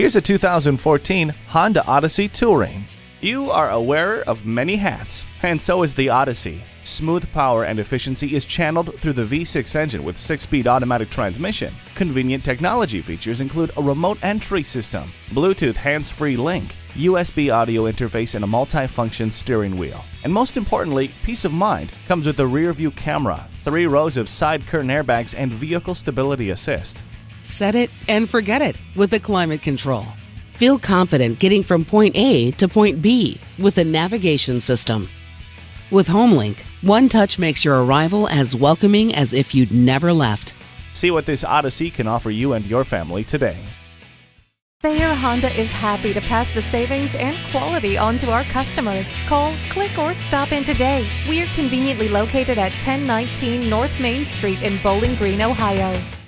Here's a 2014 Honda Odyssey Touring. You are a wearer of many hats, and so is the Odyssey. Smooth power and efficiency is channeled through the V6 engine with 6-speed automatic transmission. Convenient technology features include a remote entry system, Bluetooth hands-free link, USB audio interface, and a multi-function steering wheel. And most importantly, peace of mind comes with a rear view camera, three rows of side curtain airbags, and vehicle stability assist. Set it and forget it with the climate control. Feel confident getting from point A to point B with the navigation system. With HomeLink, one touch makes your arrival as welcoming as if you'd never left. See what this Odyssey can offer you and your family today. Thayer Honda is happy to pass the savings and quality on to our customers. Call, click, or stop in today. We are conveniently located at 1019 North Main Street in Bowling Green, Ohio.